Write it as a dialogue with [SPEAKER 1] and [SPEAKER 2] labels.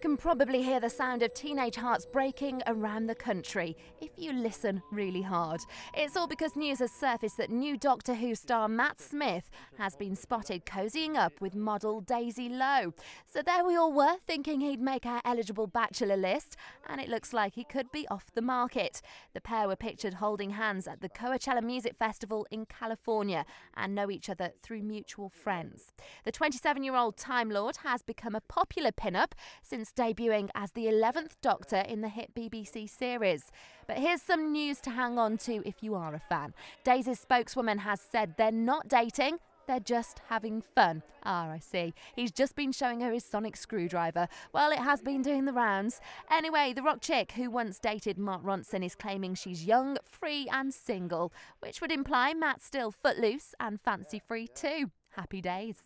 [SPEAKER 1] can probably hear the sound of teenage hearts breaking around the country if you listen really hard. It's all because news has surfaced that new Doctor Who star Matt Smith has been spotted cozying up with model Daisy Lowe. So there we all were, thinking he'd make our eligible bachelor list, and it looks like he could be off the market. The pair were pictured holding hands at the Coachella Music Festival in California and know each other through mutual friends. The 27 year old Time Lord has become a popular pin-up since debuting as the 11th Doctor in the hit BBC series. But here's some news to hang on to if you are a fan. Daisy's spokeswoman has said they're not dating, they're just having fun. Ah, I see. He's just been showing her his sonic screwdriver. Well, it has been doing the rounds. Anyway, the rock chick who once dated Mark Ronson is claiming she's young, free, and single, which would imply Matt's still footloose and fancy free too. Happy days.